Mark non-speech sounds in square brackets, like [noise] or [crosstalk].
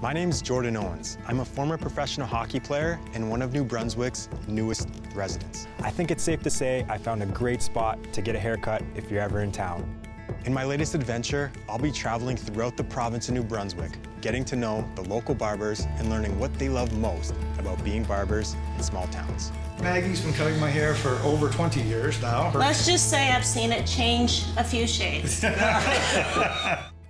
My name's Jordan Owens. I'm a former professional hockey player and one of New Brunswick's newest residents. I think it's safe to say I found a great spot to get a haircut if you're ever in town. In my latest adventure, I'll be traveling throughout the province of New Brunswick, getting to know the local barbers and learning what they love most about being barbers in small towns. Maggie's been cutting my hair for over 20 years now. Let's just say I've seen it change a few shades. [laughs]